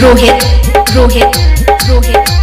रोहित रोहित रोहित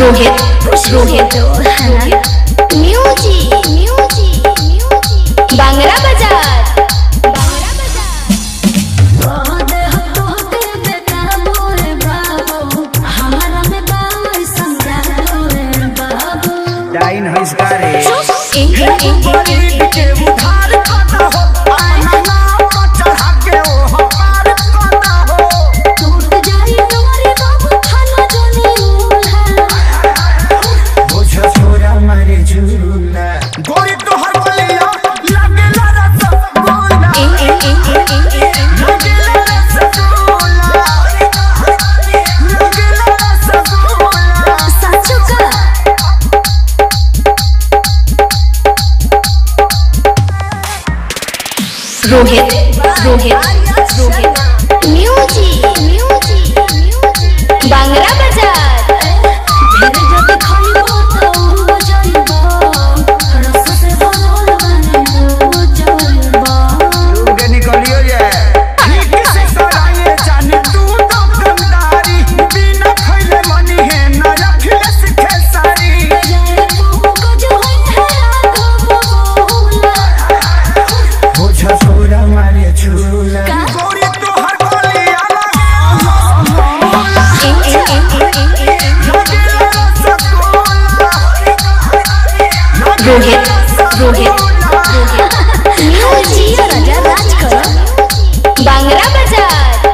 रोहित रोहित है ना रे Rohit Rohit Rohit music Bang Ramazan